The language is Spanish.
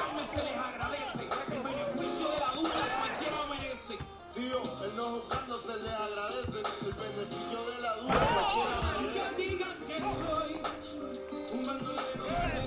enorme se les agradece. El beneficio de la duda cualquiera lo merece. Tío, el no jugando se le agradece. El beneficio de la duda ¡Oh! cualquiera merece. Aunque digan que soy un bandolero de.